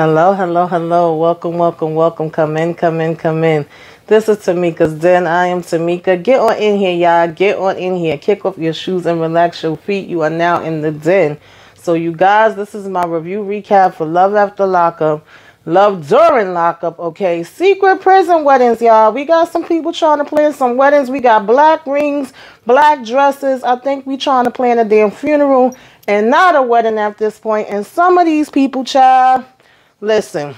Hello, hello, hello. Welcome, welcome, welcome. Come in, come in, come in. This is Tamieka's Den. I am Tamieka. Get on in here, y'all. Get on in here. Kick off your shoes and relax your feet. You are now in the den. So, you guys, this is my review recap for Love After Lockup. Love during lockup, okay? Secret prison weddings, y'all. We got some people trying to plan some weddings. We got black rings, black dresses. I think we trying to plan a damn funeral and not a wedding at this point. And some of these people, child Listen,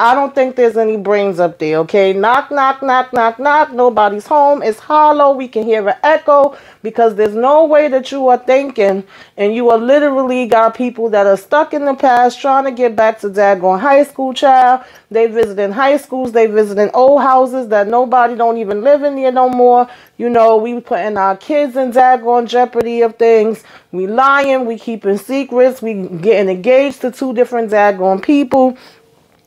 I don't think there's any brains up there, okay? Knock, knock, knock, knock, knock. Nobody's home. It's hollow. We can hear an echo because there's no way that you are thinking and you are literally got people that are stuck in the past trying to get back to daggone high school child. They visiting high schools. They visiting old houses that nobody don't even live in there no more. You know, we putting our kids in daggone jeopardy of things. We lying. We keeping secrets. We getting engaged to two different daggone people.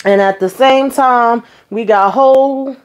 And at the same time, we got whole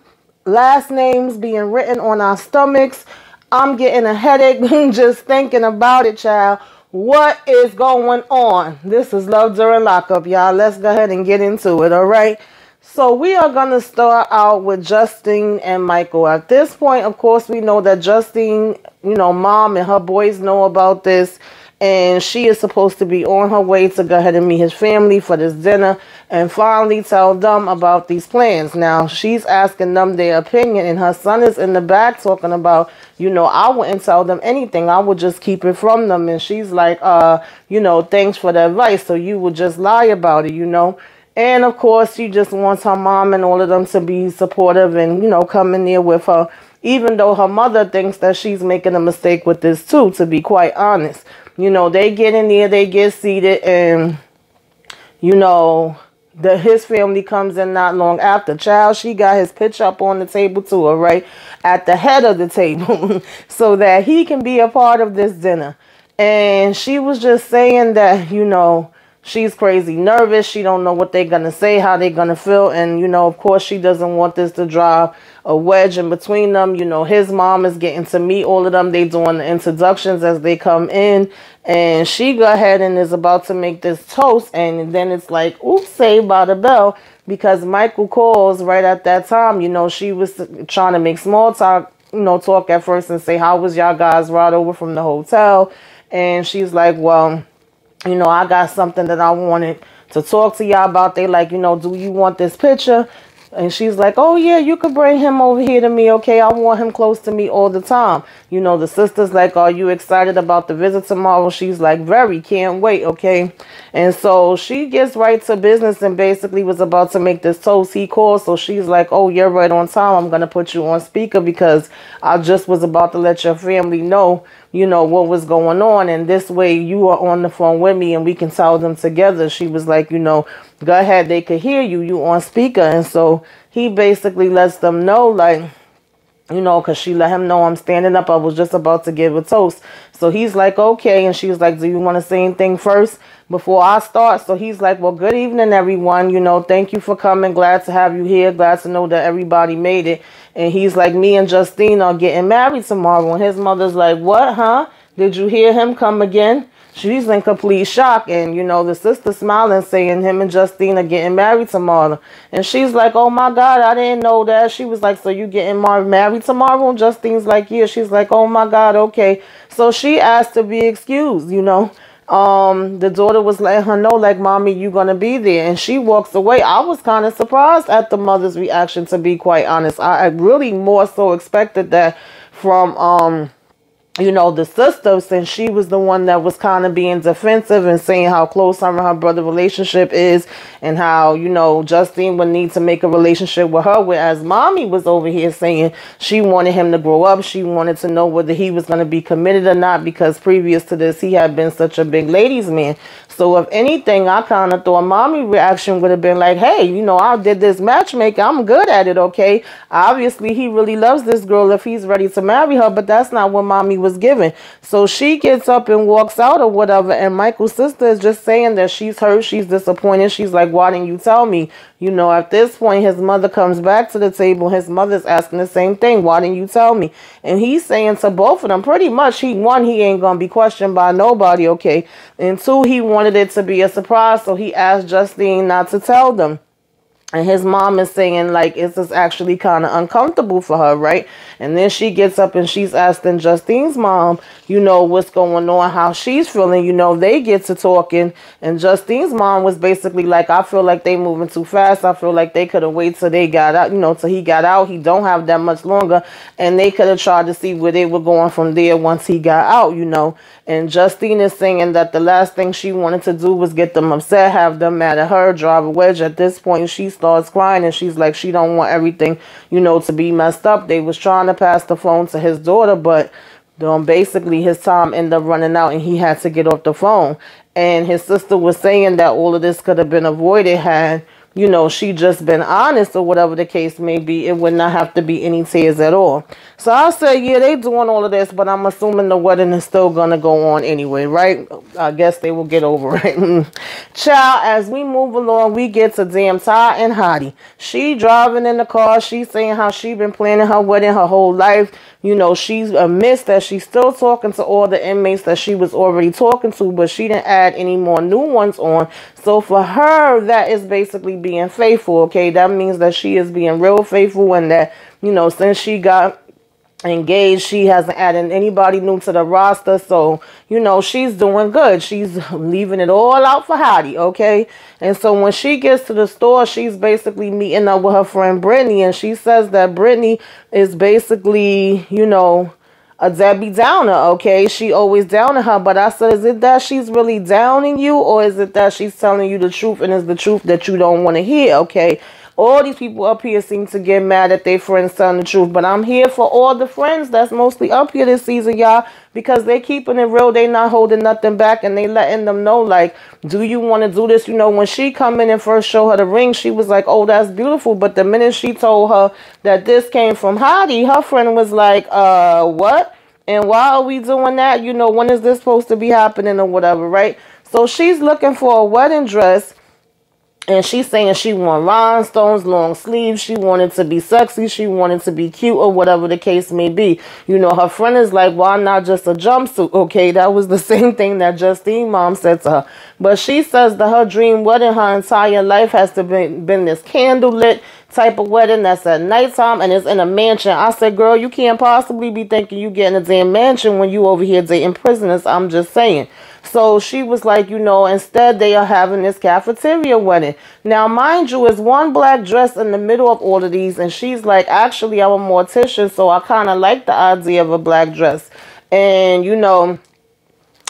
last names being written on our stomachs. I'm getting a headache just thinking about it, child. What is going on? This is Love During Lockup, y'all. Let's go ahead and get into it, all right? So we are going to start out with Justine and Michael. At this point, of course, we know that Justine, you know, mom and her boys know about this and she is supposed to be on her way to go ahead and meet his family for this dinner and finally tell them about these plans. Now, she's asking them their opinion, and her son is in the back talking about, you know, I wouldn't tell them anything. I would just keep it from them. And she's like, uh, you know, thanks for the advice. So you would just lie about it, you know. And of course, she just wants her mom and all of them to be supportive and, you know, come in there with her, even though her mother thinks that she's making a mistake with this too, to be quite honest. You know, they get in there, they get seated, and, you know, the his family comes in not long after. Child, she got his pitch up on the table too, all right, at the head of the table, so that he can be a part of this dinner. And she was just saying that, you know, she's crazy nervous. She don't know what they're to say, how they're to feel. And, you know, of course, she doesn't want this to drive a wedge in between them. You know, his mom is getting to meet all of them. They doing the introductions as they come in. And she go ahead and is about to make this toast. And then it's like, oops, saved by the bell. Because Michael calls right at that time. You know, she was trying to make small talk, you know, talk at first and say, how was y'all guys ride over from the hotel? And she's like, well you know, I got something that I wanted to talk to y'all about. They like, you know, do you want this picture? And she's like, oh, yeah, you could bring him over here to me. Okay, I want him close to me all the time. You know, the sister's like, are you excited about the visit tomorrow? She's like, very, can't wait. Okay. And so she gets right to business and basically was about to make this toast. He calls. So she's like, oh, you're right on time. I'm going to put you on speaker because I just was about to let your family know you know, what was going on. And this way you are on the phone with me and we can tell them together. She was like, you know, go ahead. They could hear you. You on speaker. And so he basically lets them know, like, you know, because she let him know I'm standing up. I was just about to give a toast. So he's like, okay. And she's like, do you want to say anything first before I start? So he's like, well, good evening, everyone. You know, thank you for coming. Glad to have you here. Glad to know that everybody made it. And he's like, me and Justine are getting married tomorrow. And his mother's like, what, huh? Did you hear him come again? She's in complete shock. And, you know, the sister smiling, saying him and Justine are getting married tomorrow. And she's like, oh, my God, I didn't know that. She was like, so you getting married tomorrow? And Justine's like, yeah. She's like, oh, my God, okay. So she asked to be excused, you know um the daughter was letting her know like mommy you gonna be there. And she walks away. I was kind of surprised at the mother's reaction to be quite honest. I, I really more so expected that from um you know, the sister, since she was the one that was kind of being defensive and saying how close her and her brother relationship is and how, you know, Justine would need to make a relationship with her. Whereas mommy was over here saying she wanted him to grow up. She wanted to know whether he was going to be committed or not because previous to this, he had been such a big ladies man. So if anything, I kind of thought mommy reaction would have been like, hey, you know, I did this matchmaking. I'm good at it, okay? Obviously, he really loves this girl if he's ready to marry her, but that's not what mommy was given. So she gets up and walks out or whatever, and Michael's sister is just saying that she's hurt, she's disappointed. She's like, why didn't you tell me? You know, at this point, his mother comes back to the table. His mother's asking the same thing. Why didn't you tell me? And he's saying to both of them, pretty much, he one, he ain't going to be questioned by nobody, okay? And two, he wanted it to be a surprise, so he asked Justine not to tell them. And his mom is saying, like, it's just actually kind of uncomfortable for her, right? And then she gets up and she's asking Justine's mom, you know, what's going on, how she's feeling. You know, they get to talking. And Justine's mom was basically like, I feel like they moving too fast. I feel like they could have waited till they got out, you know, till he got out. He don't have that much longer. And they could have tried to see where they were going from there once he got out, you know. And Justine is saying that the last thing she wanted to do was get them upset, have them mad at her, drive a wedge. At this point, she starts crying and she's like, she don't want everything, you know, to be messed up. They was trying to pass the phone to his daughter, but um, basically his time ended up running out and he had to get off the phone. And his sister was saying that all of this could have been avoided had you know, she just been honest or whatever the case may be, it would not have to be any tears at all. So I said, yeah, they doing all of this, but I'm assuming the wedding is still going to go on anyway, right? I guess they will get over it. Child, as we move along, we get to damn Ty and Hottie. She driving in the car. She saying how she been planning her wedding her whole life. You know, she's amidst that she's still talking to all the inmates that she was already talking to, but she didn't add any more new ones on. So for her, that is basically being faithful, okay? That means that she is being real faithful and that, you know, since she got engaged. She hasn't added anybody new to the roster. So, you know, she's doing good. She's leaving it all out for Hottie, okay? And so when she gets to the store, she's basically meeting up with her friend Brittany. And she says that Brittany is basically, you know, a Debbie Downer, okay? She always downing her. But I said, is it that she's really downing you? Or is it that she's telling you the truth and is the truth that you don't want to hear, okay? All these people up here seem to get mad at their friends telling the truth. But I'm here for all the friends that's mostly up here this season, y'all. Because they keeping it real. They not holding nothing back. And they letting them know, like, do you want to do this? You know, when she come in and first show her the ring, she was like, oh, that's beautiful. But the minute she told her that this came from Hottie, her friend was like, uh, what? And why are we doing that? You know, when is this supposed to be happening or whatever, right? So she's looking for a wedding dress and she's saying she want rhinestones, long sleeves. She wanted to be sexy. She wanted to be cute or whatever the case may be. You know, her friend is like, why not just a jumpsuit? Okay, that was the same thing that Justine mom said to her. But she says that her dream wedding her entire life has to be been this candlelit type of wedding that's at nighttime and it's in a mansion. I said, girl, you can't possibly be thinking you getting a damn mansion when you over here dating prisoners. I'm just saying. So she was like, you know, instead they are having this cafeteria wedding. Now, mind you, is one black dress in the middle of all of these. And she's like, actually, I'm a mortician, so I kind of like the idea of a black dress. And, you know,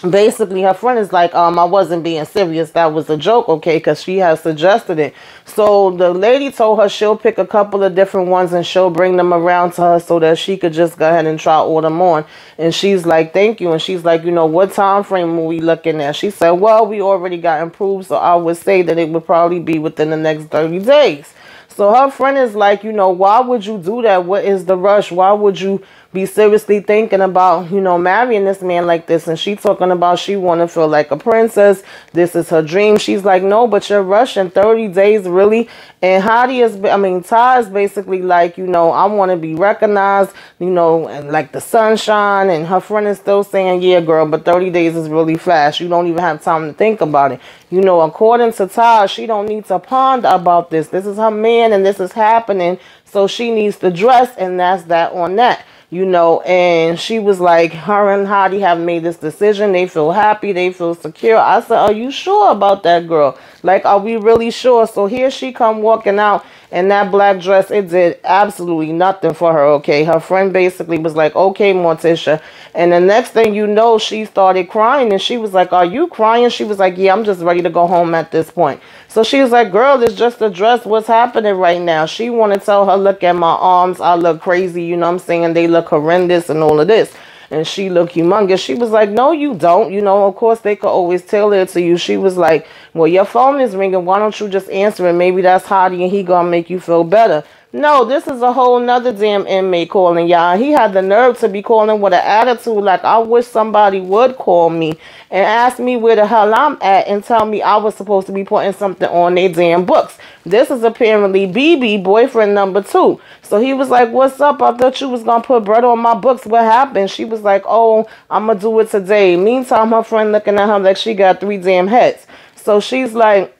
basically her friend is like um i wasn't being serious. That was a joke okay because she has suggested it. So the lady told her she'll pick a couple of different ones and she'll bring them around to her so that she could just go ahead and try all them on. And she's like thank you. And she's like you know what time frame are we looking at? She said well we already got improved so i would say that it would probably be within the next 30 days. So her friend is like, you know, why would you do that? What is the rush? Why would you be seriously thinking about, you know, marrying this man like this? And she talking about she want to feel like a princess. This is her dream. She's like, no, but you're rushing 30 days, really? And Hottie is, I mean, Ty is basically like, you know, I want to be recognized, you know, and like the sunshine. And her friend is still saying, yeah, girl, but 30 days is really fast. You don't even have time to think about it. You know, according to Ty, she don't need to ponder about this. This is her man and this is happening. So she needs to dress and that's that on that you know, and she was like, her and Hottie have made this decision. They feel happy. They feel secure. I said, are you sure about that girl? Like, are we really sure? So here she come walking out in that black dress. It did absolutely nothing for her, okay? Her friend basically was like, okay, Morticia. And the next thing you know, she started crying. And she was like, are you crying? She was like, yeah, I'm just ready to go home at this point. So she was like, girl, it's just a dress. What's happening right now? She want to tell her, look at my arms. I look crazy. You know what I'm saying? They look horrendous and all of this. And she look humongous. She was like, no, you don't. You know, of course, they could always tell it to you. She was like, well, your phone is ringing. Why don't you just answer it? Maybe that's Hottie and he going to make you feel better. No, this is a whole nother damn inmate calling y'all. He had the nerve to be calling with an attitude like I wish somebody would call me and ask me where the hell I'm at and tell me I was supposed to be putting something on their damn books. This is apparently BB, boyfriend number two. So he was like, what's up? I thought you was going to put bread on my books. What happened? She was like, oh, I'm going to do it today. Meantime, her friend looking at her like she got three damn heads. So she's like,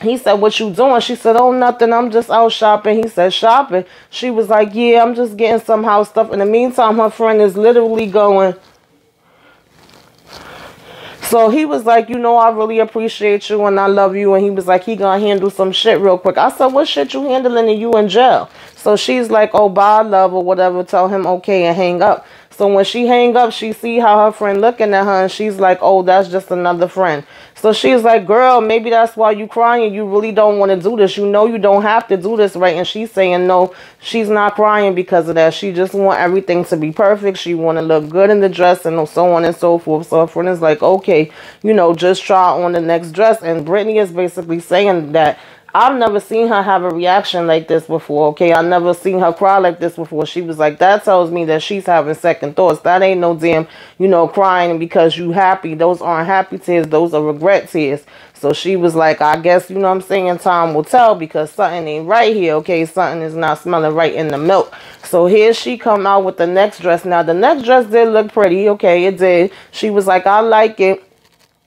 he said, what you doing? She said, oh, nothing. I'm just out shopping. He said, shopping? She was like, yeah, I'm just getting some house stuff. In the meantime, her friend is literally going... So he was like, you know, I really appreciate you and I love you. And he was like, he gonna handle some shit real quick. I said, what shit you handling and you in jail? So she's like, oh, bye, love, or whatever. Tell him okay and hang up. So when she hang up, she see how her friend looking at her and she's like, oh, that's just another friend. So she's like, girl, maybe that's why you crying. You really don't want to do this. You know you don't have to do this, right? And she's saying, no, she's not crying because of that. She just want everything to be perfect. She want to look good in the dress and so on and so forth. So her friend is like, okay, you know, just try on the next dress. And Brittany is basically saying that I've never seen her have a reaction like this before, okay? I've never seen her cry like this before. She was like, that tells me that she's having second thoughts. That ain't no damn, you know, crying because you happy. Those aren't happy tears. Those are regret tears. So she was like, I guess, you know I'm saying, time will tell because something ain't right here, okay? Something is not smelling right in the milk. So here she come out with the next dress. Now, the next dress did look pretty, okay? It did. She was like, I like it.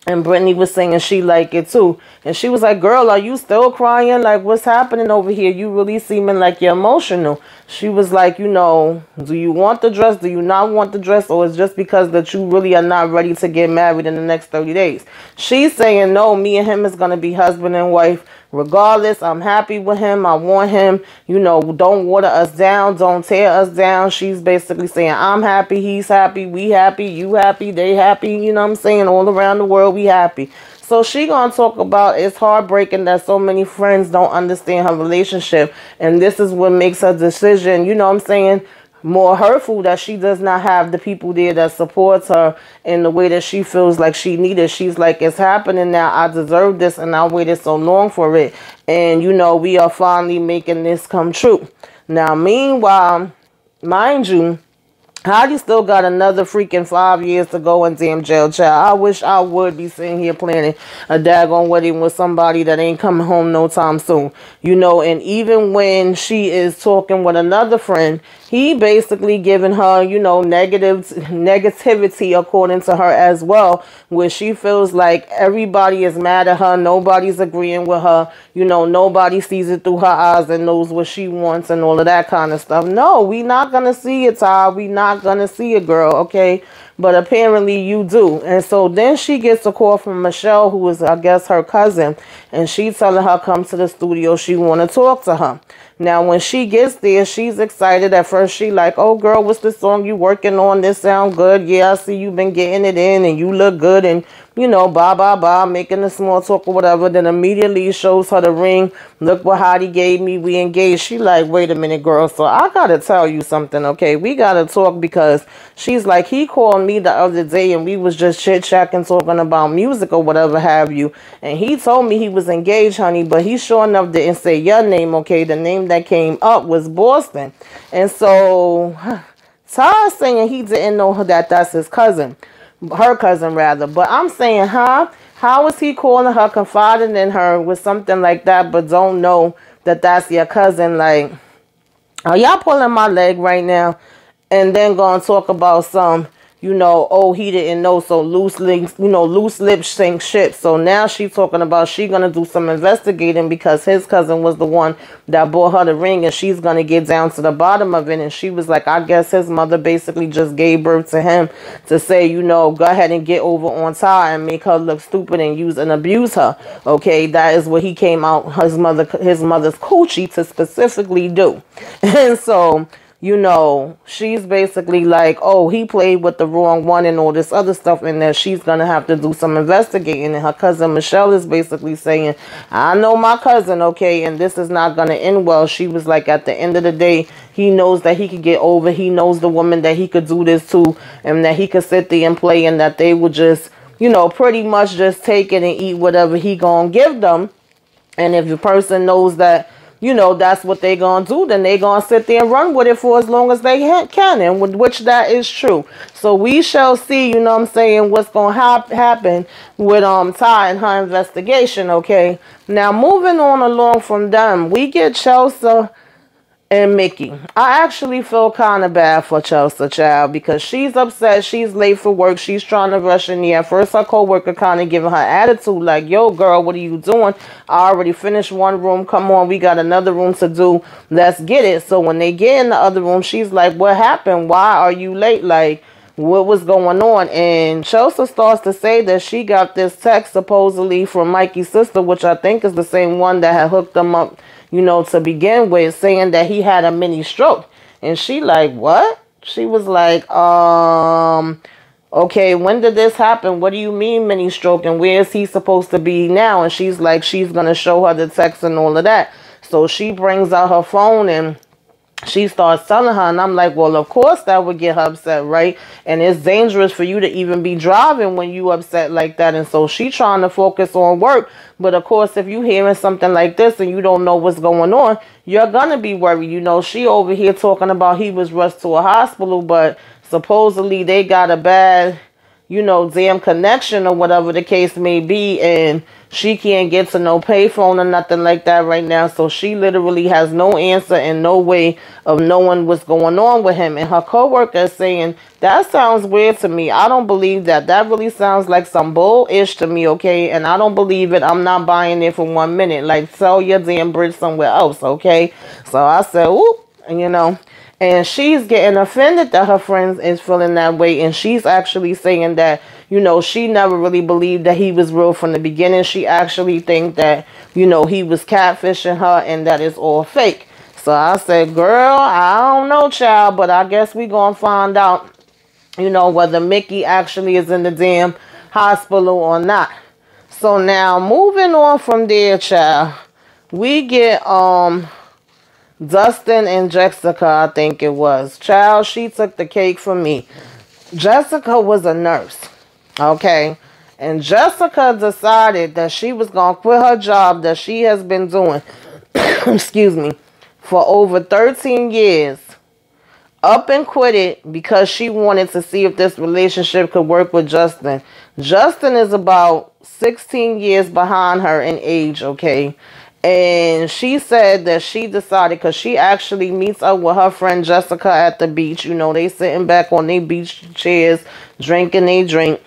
And Brittany was saying she liked it too. And she was like, girl, are you still crying? Like, what's happening over here? You really seeming like you're emotional. She was like, you know, do you want the dress? Do you not want the dress? Or it's just because that you really are not ready to get married in the next 30 days? She's saying, no, me and him is going to be husband and wife regardless. I'm happy with him. I want him. You know don't water us down. Don't tear us down. She's basically saying i'm happy. He's happy. We happy. You happy. They happy. You know i'm saying? All around the world we happy so she gonna talk about it's heartbreaking that so many friends don't understand her relationship and this is what makes her decision you know i'm saying more hurtful that she does not have the people there that supports her in the way that she feels like she needed. She's like, it's happening now. I deserve this and I waited so long for it. And, you know, we are finally making this come true. Now, meanwhile, mind you, you still got another freaking five years to go in damn jail, child. I wish I would be sitting here planning a daggone wedding with somebody that ain't coming home no time soon. You know, and even when she is talking with another friend, he basically giving her, you know, negative negativity according to her as well, where she feels like everybody is mad at her, nobody's agreeing with her, you know, nobody sees it through her eyes and knows what she wants and all of that kind of stuff. No, we not gonna see it, Ty. We not gonna see a girl, okay? But apparently you do. And so then she gets a call from Michelle, who is, I guess, her cousin, and she telling her come to the studio. She want to talk to her. Now, when she gets there, she's excited. At first, she like, oh, girl, what's the song you working on? This sound good. Yeah, I see you been getting it in and you look good and you know, blah, blah, blah, making a small talk or whatever. Then immediately shows her the ring. Look what Hottie gave me. We engaged. She like, wait a minute, girl. So I got to tell you something, okay? We got to talk because she's like, he called me the other day and we was just chit-chatting, talking about music or whatever have you. And he told me he was engaged, honey, but he sure enough didn't say your name, okay? The name that came up was Boston. And so Ty's saying he didn't know that that's his cousin her cousin rather. But I'm saying, huh? How is he calling her, confiding in her with something like that, but don't know that that's your cousin? Like, are y'all pulling my leg right now? And then to talk about some you know, oh, he didn't know, so loose lips, you know, loose lips sink ships. So now she's talking about she gonna do some investigating because his cousin was the one that bought her the ring, and she's gonna get down to the bottom of it. And she was like, I guess his mother basically just gave birth to him to say, you know, go ahead and get over on Ty and make her look stupid and use and abuse her. Okay, that is what he came out his mother his mother's coochie to specifically do, and so you know, she's basically like, oh, he played with the wrong one and all this other stuff in there. She's going to have to do some investigating. And her cousin Michelle is basically saying, I know my cousin, okay, and this is not going to end well. She was like, at the end of the day, he knows that he could get over. He knows the woman that he could do this to and that he could sit there and play and that they would just, you know, pretty much just take it and eat whatever he going to give them. And if the person knows that you know, that's what they gonna do. Then they gonna sit there and run with it for as long as they can, and with which that is true. So we shall see, you know I'm saying, what's gonna hap happen with um Ty and her investigation, okay? Now moving on along from them, we get Chelsea and Mickey. I actually feel kind of bad for Chelsea Child because she's upset. She's late for work. She's trying to rush in here. First, her co-worker kind of giving her attitude like, yo, girl, what are you doing? I already finished one room. Come on, we got another room to do. Let's get it. So when they get in the other room, she's like, what happened? Why are you late? Like, what was going on. And Chelsea starts to say that she got this text supposedly from Mikey's sister, which I think is the same one that had hooked them up you know, to begin with, saying that he had a mini stroke. And she like, what? She was like, um, okay, when did this happen? What do you mean mini stroke? And where is he supposed to be now? And she's like, she's going to show her the text and all of that. So she brings out her phone and she starts telling her and i'm like well of course that would get her upset right? And it's dangerous for you to even be driving when you upset like that. And so she trying to focus on work. But of course if you hearing something like this and you don't know what's going on you're gonna be worried. You know she over here talking about he was rushed to a hospital but supposedly they got a bad you know, damn connection or whatever the case may be. And she can't get to no payphone or nothing like that right now. So she literally has no answer and no way of knowing what's going on with him. And her coworker is saying, that sounds weird to me. I don't believe that. That really sounds like some bull-ish to me, okay? And I don't believe it. I'm not buying it for one minute. Like, sell your damn bridge somewhere else, okay? So I said, oop, you know. And she's getting offended that her friends is feeling that way. And she's actually saying that, you know, she never really believed that he was real from the beginning. She actually think that, you know, he was catfishing her and that it's all fake. So I said, girl, I don't know, child, but I guess we to find out, you know, whether Mickey actually is in the damn hospital or not. So now moving on from there, child, we get, um, Dustin and Jessica, I think it was. Child, she took the cake from me. Jessica was a nurse, okay? And Jessica decided that she was going to quit her job that she has been doing, excuse me, for over 13 years. Up and quit it because she wanted to see if this relationship could work with Justin. Justin is about 16 years behind her in age, okay? And she said that she decided because she actually meets up with her friend Jessica at the beach. You know, they sitting back on their beach chairs, drinking they drink.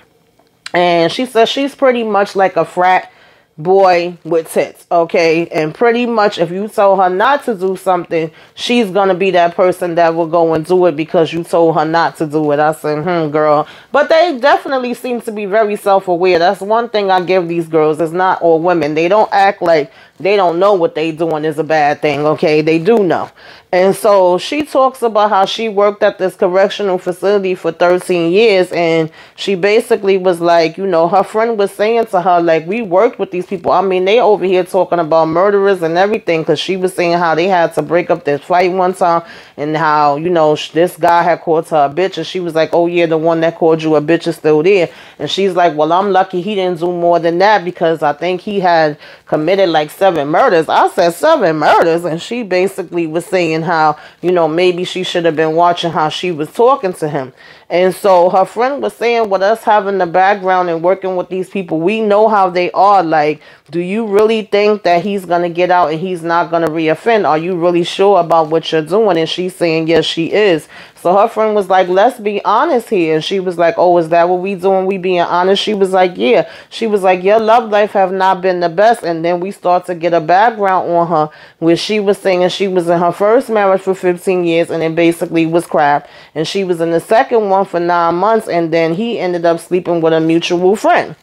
And she says she's pretty much like a frat boy with tits, okay? And pretty much if you told her not to do something, she's gonna be that person that will go and do it because you told her not to do it. I said, hmm, girl. But they definitely seem to be very self-aware. That's one thing I give these girls. It's not all women. They don't act like they don't know what they doing is a bad thing, okay? They do know. And so she talks about how she worked at this correctional facility for 13 years. And she basically was like, you know, her friend was saying to her, like, we worked with these people. I mean, they over here talking about murderers and everything. Because she was saying how they had to break up this fight one time. And how, you know, this guy had called her a bitch. And she was like, oh, yeah, the one that called you a bitch is still there. And she's like, well, I'm lucky he didn't do more than that. Because I think he had committed like seven murders. I said seven murders. And she basically was saying, how, you know, maybe she should have been watching how she was talking to him. And so her friend was saying, with us having the background and working with these people, we know how they are. Like, do you really think that he's going to get out and he's not going to reoffend? Are you really sure about what you're doing? And she's saying, yes, she is. So her friend was like, let's be honest here. And she was like, oh, is that what we doing? We being honest? She was like, yeah. She was like, your love life have not been the best. And then we start to get a background on her where she was saying she was in her first marriage for 15 years and it basically was crap. And she was in the second one for nine months and then he ended up sleeping with a mutual friend.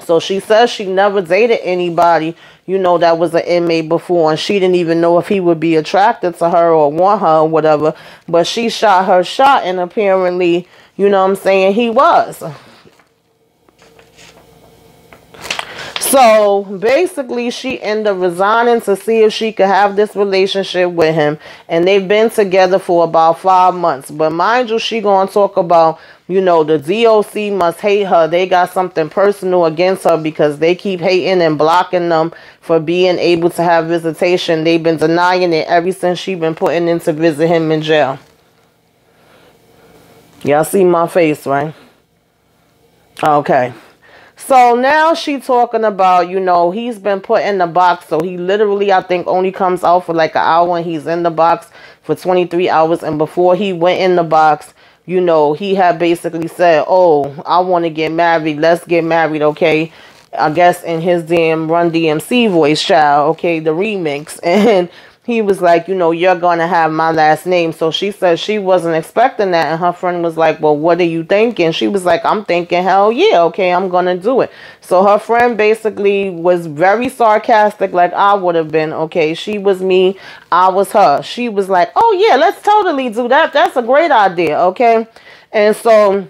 So she says she never dated anybody, you know, that was an inmate before. And she didn't even know if he would be attracted to her or want her or whatever. But she shot her shot and apparently, you know I'm saying, he was. So basically, she ended up resigning to see if she could have this relationship with him. And they've been together for about five months. But mind you, she gonna talk about, you know, the DOC must hate her. They got something personal against her because they keep hating and blocking them for being able to have visitation. They've been denying it ever since she been putting in to visit him in jail. Y'all see my face, right? Okay. So now she talking about, you know, he's been put in the box. So he literally, I think, only comes out for like an hour and he's in the box for 23 hours. And before he went in the box, you know, he had basically said, oh, I want to get married. Let's get married, okay? I guess in his damn Run DMC voice, child, okay, the remix. And he was like, you know, you're going to have my last name. So she said she wasn't expecting that. And her friend was like, well, what are you thinking? She was like, I'm thinking, hell yeah, okay, I'm going to do it. So her friend basically was very sarcastic, like I would have been. Okay, she was me, I was her. She was like, oh yeah, let's totally do that. That's a great idea, okay? And so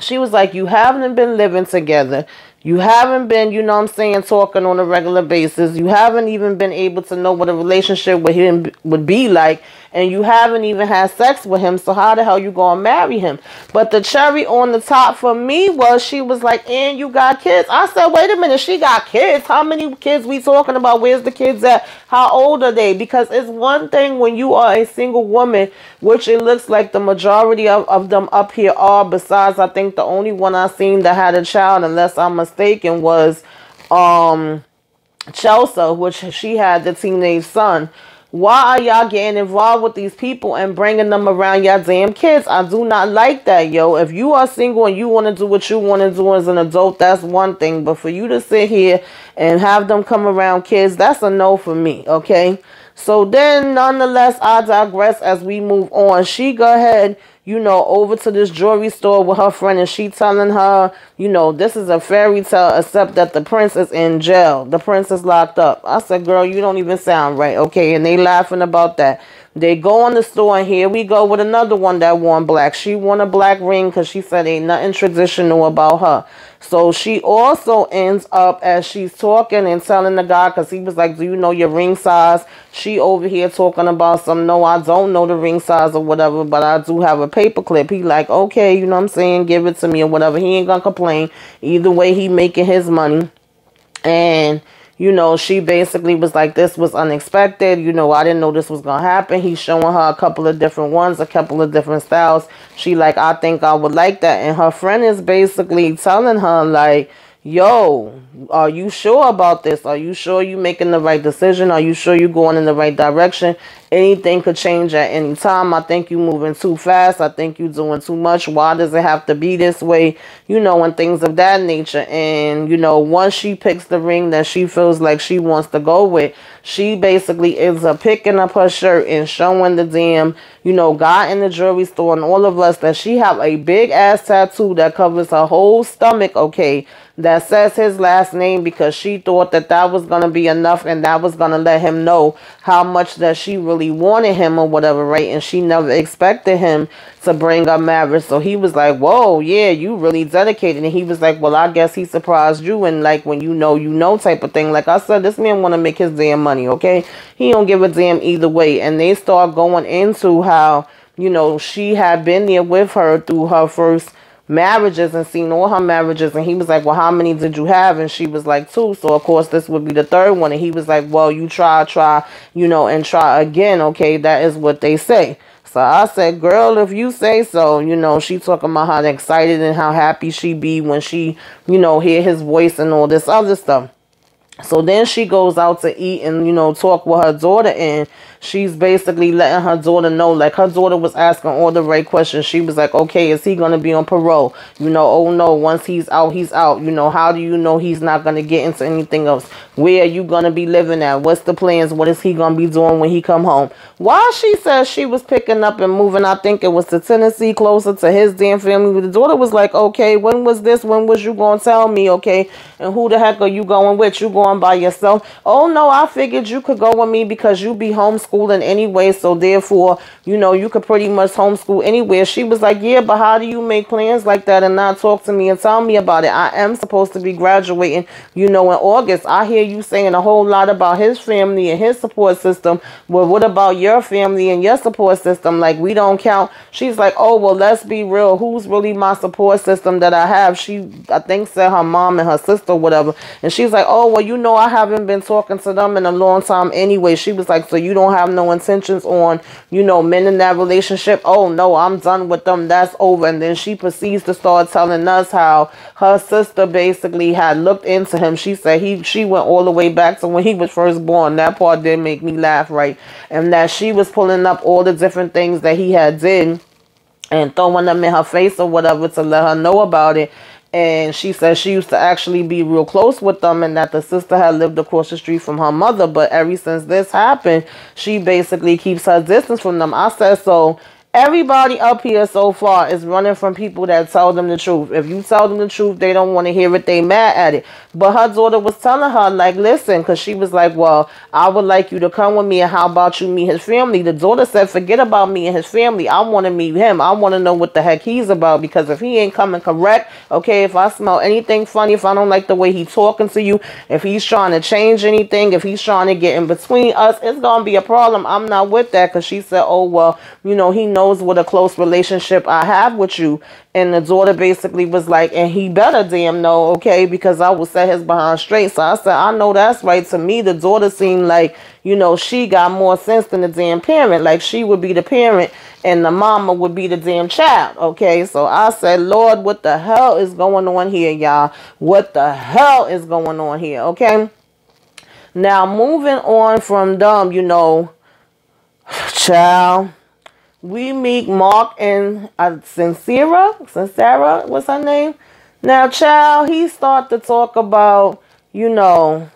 she was like, you haven't been living together. You haven't been, you know I'm saying, talking on a regular basis. You haven't even been able to know what a relationship with him would be like. And you haven't even had sex with him. So how the hell you to marry him? But the cherry on the top for me was she was like, and you got kids. I said, wait a minute. She got kids. How many kids we talking about? Where's the kids at? How old are they? Because it's one thing when you are a single woman, which it looks like the majority of, of them up here are. Besides, I think the only one I seen that had a child, unless I'm mistaken, was um Chelsea, which she had the teenage son. Why are y'all getting involved with these people and bringing them around y'all damn kids? I do not like that, yo. If you are single and you want to do what you want to do as an adult, that's one thing. But for you to sit here and have them come around kids, that's a no for me, okay? So then, nonetheless, I digress as we move on. She go ahead you know, over to this jewelry store with her friend and she telling her, you know, this is a fairy tale except that the prince is in jail. The prince is locked up. I said, girl, you don't even sound right. Okay. And they laughing about that. They go on the store and here we go with another one that won black. She won a black ring because she said ain't nothing traditional about her. So she also ends up as she's talking and telling the guy because he was like, do you know your ring size? She over here talking about some, no, I don't know the ring size or whatever, but I do have a paper clip. He like, okay, you know what I'm saying? Give it to me or whatever. He ain't gonna complain. Either way, he making his money. And you know, she basically was like, this was unexpected. You know, I didn't know this was going to happen. He's showing her a couple of different ones, a couple of different styles. She like, I think I would like that. And her friend is basically telling her like, yo, are you sure about this? Are you sure you're making the right decision? Are you sure you're going in the right direction? Anything could change at any time. I think you moving too fast. I think you doing too much. Why does it have to be this way? You know, and things of that nature. And, you know, once she picks the ring that she feels like she wants to go with, she basically ends up picking up her shirt and showing the damn, you know, guy in the jewelry store and all of us that she have a big ass tattoo that covers her whole stomach, okay, that says his last name because she thought that that was going to be enough and that was going to let him know how much that she really wanted him or whatever, right? And she never expected him to bring up marriage. So he was like, whoa, yeah, you really dedicated. And he was like, well, I guess he surprised you. And like when you know, you know type of thing. Like I said, this man want to make his damn money, okay? He don't give a damn either way. And they start going into how, you know, she had been there with her through her first marriages and seen all her marriages and he was like well how many did you have? And she was like two. So of course this would be the third one and he was like well you try try you know and try again okay? That is what they say. So I said, girl, if you say so, you know, she talking about how excited and how happy she be when she, you know, hear his voice and all this other stuff. So then she goes out to eat and, you know, talk with her daughter and she's basically letting her daughter know like her daughter was asking all the right questions. She was like okay is he going to be on parole? You know oh no once he's out he's out. You know how do you know he's not going to get into anything else? Where are you going to be living at? What's the plans? What is he going to be doing when he come home? While she says she was picking up and moving i think it was to tennessee closer to his damn family the daughter was like okay when was this? When was you going to tell me okay? And who the heck are you going with? You going by yourself oh no i figured you could go with me because you be homeschooling anyway, so therefore, you know, you could pretty much homeschool anywhere. She was like, yeah, but how do you make plans like that and not talk to me and tell me about it? I am supposed to be graduating, you know, in August. I hear you saying a whole lot about his family and his support system. Well, what about your family and your support system? Like, we don't count. She's like, oh, well, let's be real. Who's really my support system that I have? She, I think, said her mom and her sister, whatever. And she's like, oh, well, you know, I haven't been talking to them in a long time anyway. She was like, so you don't have no intentions on, you know, men in that relationship? Oh, no, I'm done with them. That's over. And then she proceeds to start telling us how her sister basically had looked into him. She said he she went all the way back to when he was first born. That part did make me laugh, right? And that she was pulling up all the different things that he had did and throwing them in her face or whatever to let her know about it. And she said she used to actually be real close with them and that the sister had lived across the street from her mother. But ever since this happened, she basically keeps her distance from them. I said, so Everybody up here so far is running from people that tell them the truth. If you tell them the truth, they don't want to hear it. They mad at it. But her daughter was telling her, like, listen, because she was like, well, I would like you to come with me. And how about you meet his family? The daughter said, forget about me and his family. I want to meet him. I want to know what the heck he's about. Because if he ain't coming correct, okay, if I smell anything funny, if I don't like the way he's talking to you, if he's trying to change anything, if he's trying to get in between us, it's going to be a problem. I'm not with that. Because she said, oh, well, you know, he knows what a close relationship I have with you. And the daughter basically was like, and he better damn know, okay, because I will set his behind straight. So I said, I know that's right. To me, the daughter seemed like, you know, she got more sense than the damn parent. Like she would be the parent and the mama would be the damn child. Okay, so I said, Lord, what the hell is going on here, y'all? What the hell is going on here? Okay. Now, moving on from them, you know, child we meet Mark and uh, Sincera, Sincera, what's her name? Now, child, he start to talk about, you know,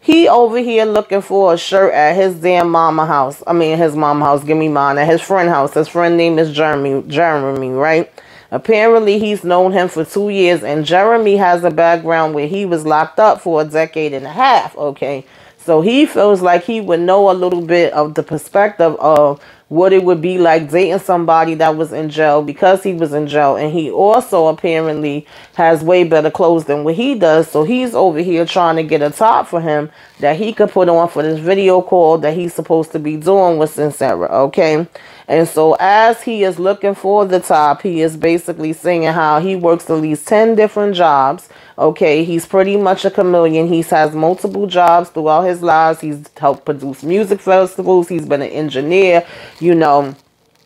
he over here looking for a shirt at his damn mama house. I mean, his mama house, give me mine, at his friend house. His friend name is Jeremy, Jeremy, right? Apparently, he's known him for two years, and Jeremy has a background where he was locked up for a decade and a half, okay? So he feels like he would know a little bit of the perspective of what it would be like dating somebody that was in jail because he was in jail. And he also apparently has way better clothes than what he does. So he's over here trying to get a top for him that he could put on for this video call that he's supposed to be doing with Sincera. Okay. And so as he is looking for the top, he is basically saying how he works at least 10 different jobs. Okay, he's pretty much a chameleon. He has multiple jobs throughout his lives. He's helped produce music festivals. He's been an engineer. You know,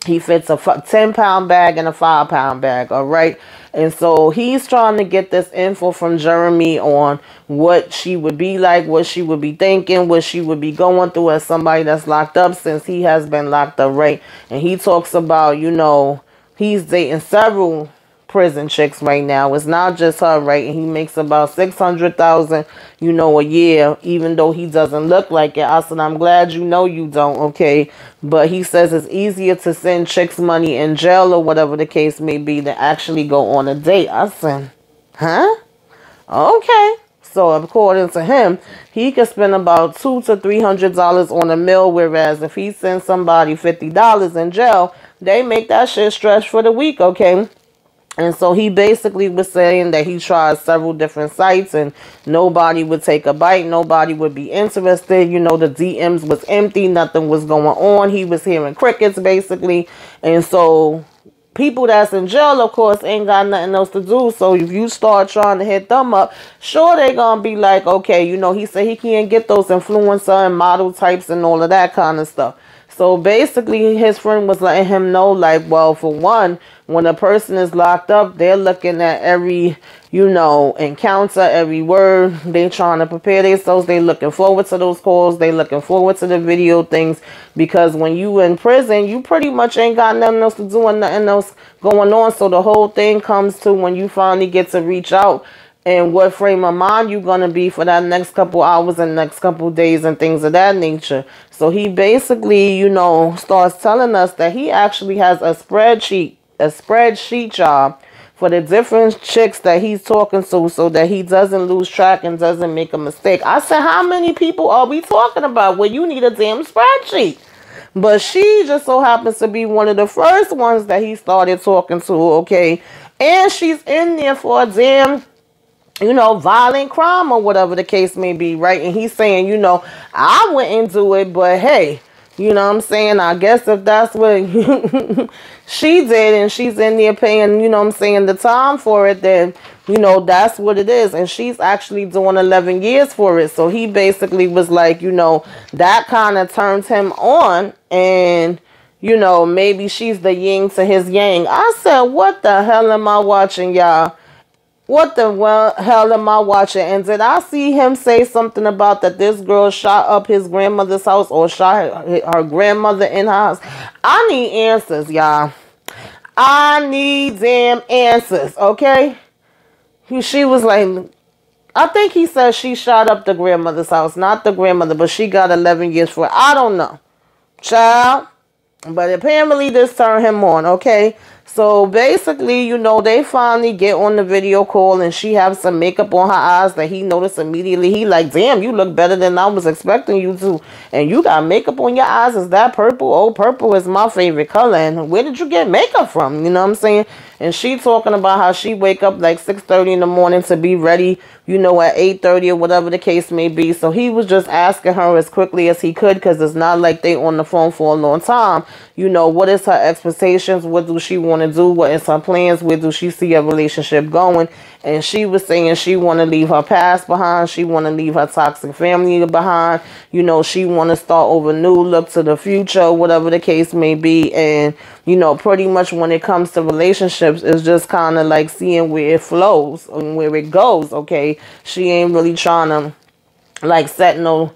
he fits a 10 pound bag and a 5 pound bag. All right. And so he's trying to get this info from Jeremy on what she would be like, what she would be thinking, what she would be going through as somebody that's locked up since he has been locked up, right? And he talks about, you know, he's dating several prison chicks right now. It's not just her, right? And he makes about 600000 you know, a year, even though he doesn't look like it. I said, I'm glad you know you don't, okay? But he says it's easier to send chicks money in jail or whatever the case may be than actually go on a date. I said, huh? Okay. So according to him, he could spend about two to three hundred dollars on a meal, whereas if he sends somebody fifty dollars in jail, they make that shit stretch for the week, okay? And so he basically was saying that he tried several different sites and nobody would take a bite. Nobody would be interested. You know, the DMs was empty. Nothing was going on. He was hearing crickets basically. And so people that's in jail, of course, ain't got nothing else to do. So if you start trying to hit them up, sure, they going to be like, okay, you know, he said he can't get those influencer and model types and all of that kind of stuff. So basically, his friend was letting him know, like, well, for one, when a person is locked up, they're looking at every, you know, encounter, every word. They trying to prepare themselves. They looking forward to those calls. They looking forward to the video things. Because when you in prison, you pretty much ain't got nothing else to do and nothing else going on. So the whole thing comes to when you finally get to reach out and what frame of mind you're going to be for that next couple hours and next couple days and things of that nature. So he basically, you know, starts telling us that he actually has a spreadsheet, a spreadsheet job for the different chicks that he's talking to so that he doesn't lose track and doesn't make a mistake. I said, how many people are we talking about where you need a damn spreadsheet? But she just so happens to be one of the first ones that he started talking to, okay? And she's in there for a damn you know, violent crime or whatever the case may be, right? And he's saying, you know, I went into it, but hey, you know what I'm saying? I guess if that's what she did and she's in there paying, you know what I'm saying, the time for it, then, you know, that's what it is. And she's actually doing 11 years for it. So he basically was like, you know, that kind of turns him on and, you know, maybe she's the yin to his yang. I said, what the hell am I watching, y'all? What the hell am I watching? And did I see him say something about that this girl shot up his grandmother's house or shot her grandmother in her house? I need answers, y'all. I need damn answers, okay? She was like, I think he said she shot up the grandmother's house. Not the grandmother, but she got 11 years for it. I don't know. Child. But apparently this turned him on, okay? So basically, you know, they finally get on the video call and she has some makeup on her eyes that he noticed immediately. He like, damn, you look better than I was expecting you to. And you got makeup on your eyes. Is that purple? Oh, purple is my favorite color. And where did you get makeup from? You know what I'm saying? And she talking about how she wake up like 6.30 in the morning to be ready, you know, at 8.30 or whatever the case may be. So he was just asking her as quickly as he could because it's not like they on the phone for a long time. You know, what is her expectations? What do she want to do? What is her plans? Where do she see a relationship going? And she was saying she want to leave her past behind. She want to leave her toxic family behind. You know, she want to start over new, look to the future, whatever the case may be. And, you know, pretty much when it comes to relationships, it's just kind of like seeing where it flows and where it goes, okay? She ain't really trying to, like, set no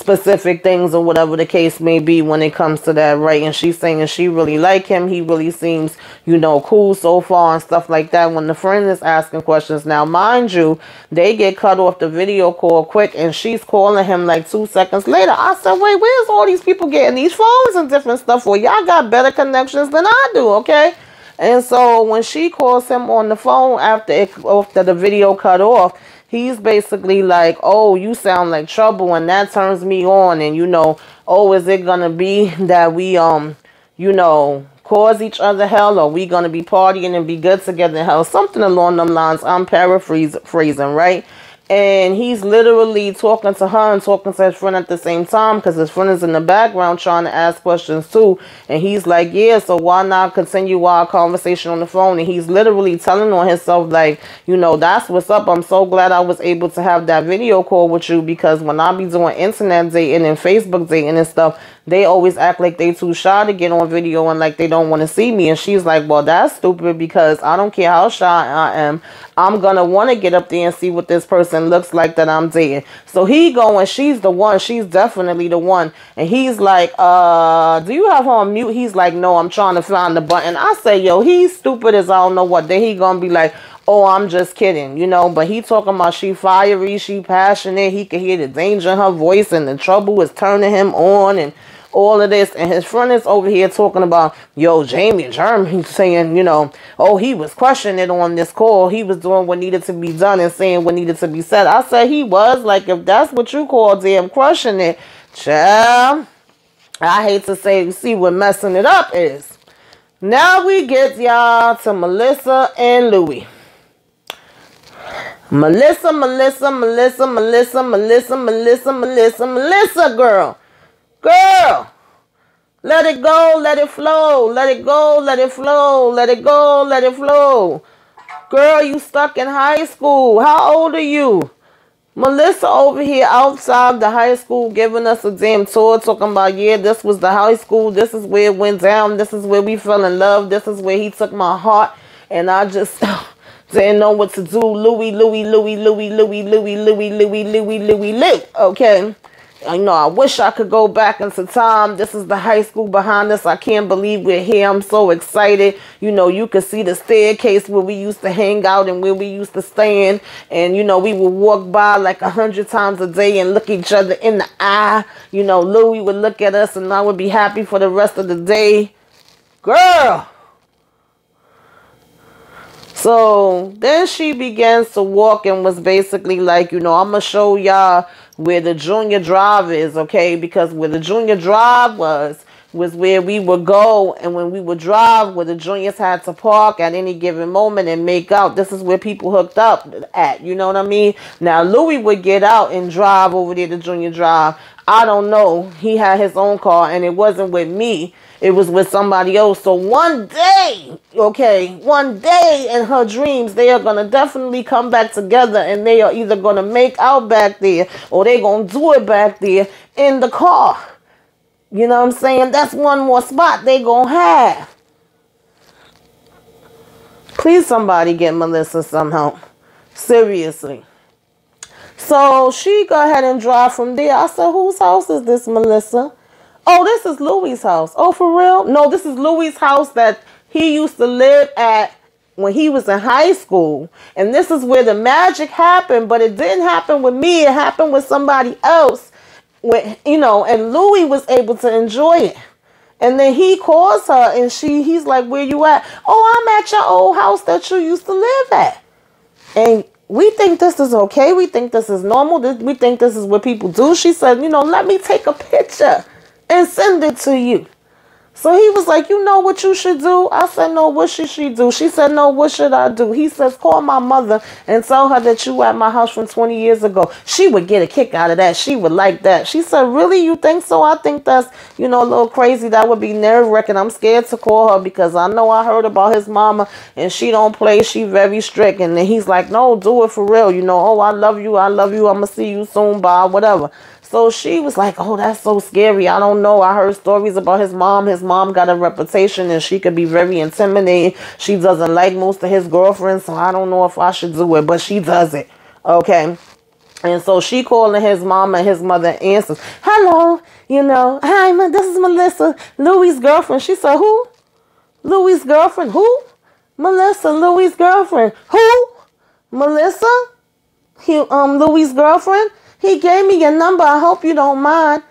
specific things or whatever the case may be when it comes to that right? And she's saying she really like him. He really seems you know cool so far and stuff like that. When the friend is asking questions now mind you they get cut off the video call quick and she's calling him like two seconds later. I said wait where's all these people getting these phones and different stuff well y'all got better connections than i do okay? And so when she calls him on the phone after it, after the video cut off he's basically like, oh, you sound like trouble, and that turns me on. And, you know, oh, is it going to be that we, um, you know, cause each other hell, or we going to be partying and be good together in hell? Something along them lines. I'm paraphrasing, right? And he's literally talking to her and talking to his friend at the same time because his friend is in the background trying to ask questions too. And he's like yeah so why not continue our conversation on the phone? And he's literally telling on himself like you know that's what's up. I'm so glad i was able to have that video call with you because when i be doing internet dating and facebook dating and stuff they always act like they too shy to get on video and like they don't want to see me. And she's like, well, that's stupid because I don't care how shy I am. I'm going to want to get up there and see what this person looks like that I'm dating. So he going, she's the one. She's definitely the one. And he's like, uh, do you have her on mute? He's like, no, I'm trying to find the button. I say, yo, he's stupid as I don't know what. Then he going to be like, oh, I'm just kidding, you know. But he talking about she fiery, she passionate. He could hear the danger in her voice and the trouble is turning him on and all of this. And his friend is over here talking about, yo, Jamie Jeremy saying, you know, oh, he was crushing it on this call. He was doing what needed to be done and saying what needed to be said. I said he was. Like, if that's what you call damn crushing it, child, I hate to say, see what messing it up is. Now we get y'all to Melissa and Louis. Melissa, Melissa, Melissa, Melissa, Melissa, Melissa, Melissa, Melissa, girl. Girl, let it go, let it flow, let it go, let it flow, let it go, let it flow. Girl, you stuck in high school. How old are you? Melissa over here outside the high school giving us a damn tour talking about, yeah, this was the high school. This is where it went down. This is where we fell in love. This is where he took my heart. And I just didn't know what to do. Louis, Louis, Louis, Louis, Louis, Louis, Louis, Louis, Louis, Louis, Louis. Okay. I know I wish I could go back into time. This is the high school behind us. I can't believe we're here. I'm so excited. You know, you could see the staircase where we used to hang out and where we used to stand. And, you know, we would walk by like a hundred times a day and look each other in the eye. You know, Louis would look at us and I would be happy for the rest of the day. Girl. So then she begins to walk and was basically like, you know, I'm going to show y'all where the junior drive is, okay? Because where the junior drive was, was where we would go. And when we would drive where the juniors had to park at any given moment and make out this is where people hooked up at. You know what i mean? Now louis would get out and drive over there to junior drive. I don't know. He had his own car and it wasn't with me it was with somebody else. So one day, okay, one day in her dreams, they are going to definitely come back together and they are either going to make out back there or they're going to do it back there in the car. You know what I'm saying? That's one more spot they going to have. Please somebody get Melissa some help. Seriously. So she go ahead and drive from there. I said, whose house is this, Melissa? Oh, this is Louis' house. Oh, for real? No, this is Louis' house that he used to live at when he was in high school. And this is where the magic happened, but it didn't happen with me. It happened with somebody else. When, you know, and Louis was able to enjoy it. And then he calls her and she he's like, Where you at? Oh, I'm at your old house that you used to live at. And we think this is okay. We think this is normal. We think this is what people do. She said, you know, let me take a picture and send it to you. So he was like, You know what you should do? I said, No, what should she do? She said, No, what should I do? He says, Call my mother and tell her that you at my house from 20 years ago. She would get a kick out of that. She would like that. She said, Really? You think so? I think that's, you know, a little crazy. That would be nerve wracking. I'm scared to call her because I know I heard about his mama and she don't play. She very strict. And then he's like, No, do it for real. You know, oh, I love you. I love you. I'm going to see you soon. Bye. Whatever. So she was like, Oh, that's so scary. I don't know. I heard stories about his mom. His mom got a reputation and she could be very intimidating. She doesn't like most of his girlfriends. So I don't know if I should do it, but she does it. Okay. And so she calling his mom and his mother answers, Hello, you know, hi, this is Melissa, Louis' girlfriend. She said, Who? Louis' girlfriend. Who? Melissa, Louis' girlfriend. Who? Melissa? He, um, Louis' girlfriend? He gave me your number. I hope you don't mind.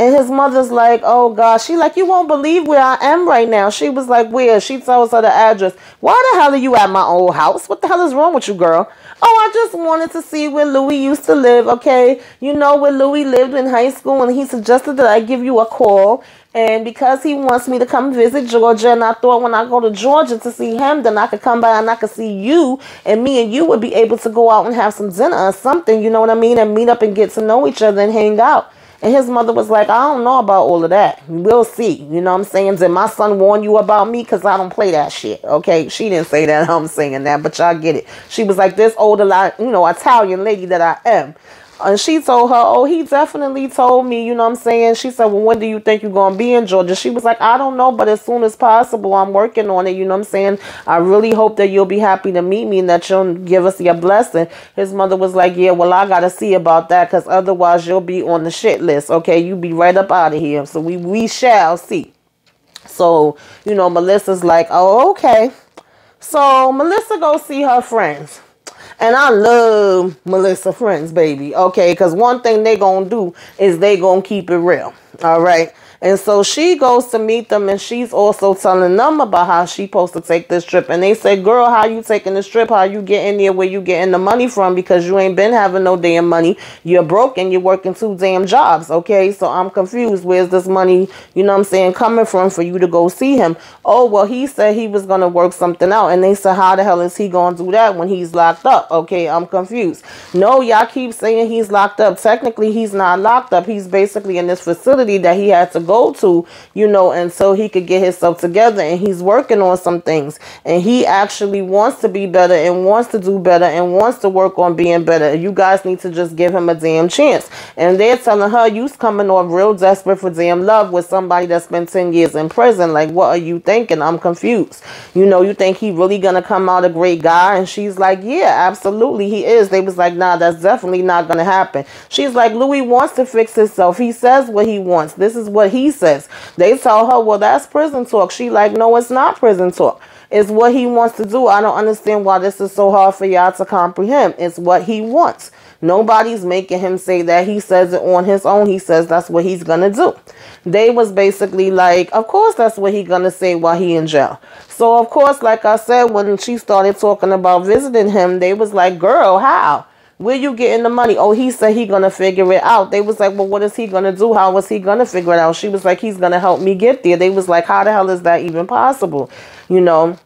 And his mother's like, oh gosh. She like, you won't believe where I am right now. She was like, where? She tells her the address. Why the hell are you at my old house? What the hell is wrong with you, girl? Oh, I just wanted to see where Louis used to live, okay? You know where Louis lived in high school and he suggested that I give you a call. And because he wants me to come visit Georgia, and I thought when I go to Georgia to see him, then I could come by and I could see you, and me and you would be able to go out and have some dinner or something, you know what I mean? And meet up and get to know each other and hang out. And his mother was like, I don't know about all of that. We'll see. You know what I'm saying? Did my son warn you about me? Because I don't play that shit. Okay. She didn't say that. I'm saying that, but y'all get it. She was like, this older, you know, Italian lady that I am. And she told her, Oh, he definitely told me, you know what I'm saying? She said, Well, when do you think you're going to be in Georgia? She was like, I don't know, but as soon as possible, I'm working on it. You know what I'm saying? I really hope that you'll be happy to meet me and that you'll give us your blessing. His mother was like, Yeah, well, I got to see about that because otherwise you'll be on the shit list. Okay. You be right up out of here. So we, we shall see. So, you know, Melissa's like, Oh, okay. So Melissa go see her friends. And I love Melissa Friends, baby. Okay, because one thing they gonna do is they gonna keep it real. All right. And so she goes to meet them and she's also telling them about how she supposed to take this trip. And they say, girl, how you taking this trip? How you getting there where you getting the money from? Because you ain't been having no damn money. You're broke and you're working two damn jobs. Okay. So I'm confused. Where's this money, you know what I'm saying, coming from for you to go see him? Oh, well, he said he was going to work something out. And they said, how the hell is he going to do that when he's locked up? Okay. I'm confused. No, y'all keep saying he's locked up. Technically, he's not locked up. He's basically in this facility that he had to go to, you know, until he could get himself together. And he's working on some things. And he actually wants to be better and wants to do better and wants to work on being better. You guys need to just give him a damn chance. And they're telling her, you's coming off real desperate for damn love with somebody that's been 10 years in prison. Like, what are you thinking? I'm confused. You know, you think he really gonna come out a great guy? And she's like, yeah, absolutely he is. They was like, nah, that's definitely not gonna happen. She's like, Louis wants to fix himself. He says what he wants. This is what he says. They tell her, well, that's prison talk. She like, no, it's not prison talk. It's what he wants to do. I don't understand why this is so hard for y'all to comprehend. It's what he wants. Nobody's making him say that. He says it on his own. He says that's what he's going to do. They was basically like, of course that's what he going to say while he in jail. So, of course, like I said, when she started talking about visiting him, they was like, girl, how? Where you getting the money? Oh, he said he gonna figure it out. They was like, well, what is he gonna do? How was he gonna figure it out? She was like, he's gonna help me get there. They was like, how the hell is that even possible? You know?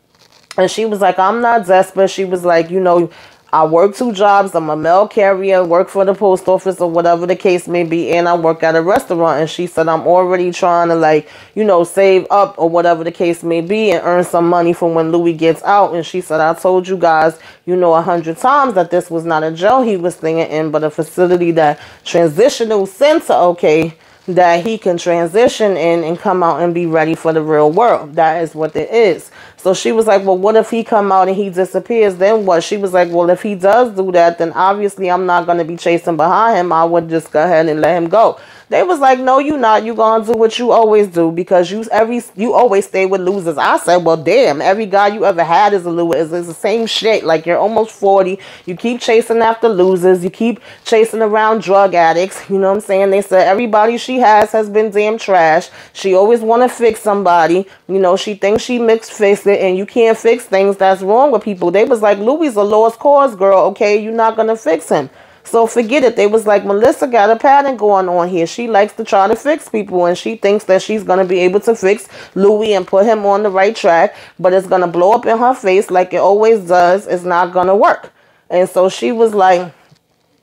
And she was like, I'm not desperate. She was like, you know, I work two jobs. I'm a mail carrier, work for the post office or whatever the case may be, and I work at a restaurant. And she said, I'm already trying to, like, you know, save up or whatever the case may be and earn some money for when Louis gets out. And she said, I told you guys, you know, a hundred times that this was not a jail he was staying in, but a facility that transitional center, okay that he can transition in and come out and be ready for the real world. That is what it is. So she was like, well, what if he come out and he disappears? Then what? She was like, well, if he does do that, then obviously I'm not going to be chasing behind him. I would just go ahead and let him go. They was like, no, you not. You gonna do what you always do because you every you always stay with losers. I said, well, damn, every guy you ever had is a loser. It's the same shit. Like you're almost 40. You keep chasing after losers. You keep chasing around drug addicts. You know what I'm saying? They said everybody she has has been damn trash. She always want to fix somebody. You know, she thinks she mixed fix it and you can't fix things that's wrong with people. They was like, Louis a lost cause girl. Okay, you're not to fix him. So forget it. They was like, Melissa got a pattern going on here. She likes to try to fix people and she thinks that she's going to be able to fix Louis and put him on the right track. But it's going to blow up in her face like it always does. It's not going to work. And so she was like,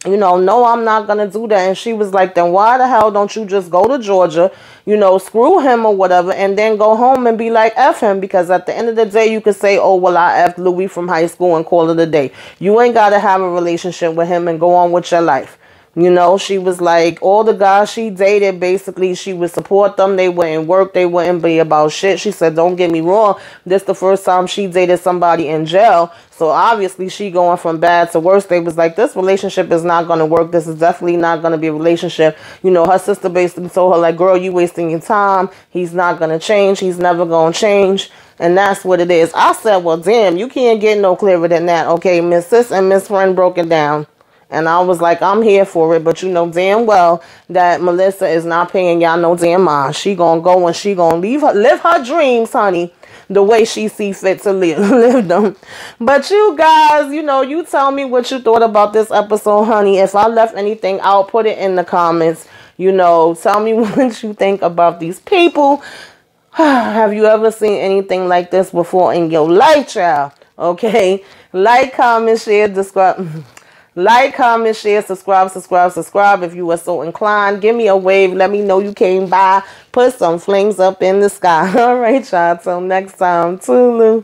you know, no, I'm not going to do that. And she was like, then why the hell don't you just go to Georgia, you know, screw him or whatever, and then go home and be like, F him? Because at the end of the day, you could say, oh, well, I F Louis from high school and call it a day. You ain't got to have a relationship with him and go on with your life. You know, she was like, all the guys she dated, basically, she would support them. They wouldn't work. They wouldn't be about shit. She said, don't get me wrong. This the first time she dated somebody in jail. So obviously she going from bad to worse. They was like, this relationship is not going to work. This is definitely not going to be a relationship. You know, her sister basically told her like, girl, you wasting your time. He's not going to change. He's never going to change. And that's what it is. I said, well, damn, you can't get no clearer than that. Okay, Miss Sis and Miss Friend broke it down. And I was like, I'm here for it. But you know damn well that Melissa is not paying y'all no damn mind. She gonna go and she gonna leave her live her dreams, honey, the way she see fit to live, live them. But you guys, you know, you tell me what you thought about this episode, honey. If I left anything out, put it in the comments. You know, tell me what you think about these people. Have you ever seen anything like this before in your life, child? Okay. Like, comment, share, subscribe. Like, comment, share, subscribe, subscribe, subscribe if you are so inclined. Give me a wave. Let me know you came by. Put some flames up in the sky. All right, y'all. Till next time. Tulu.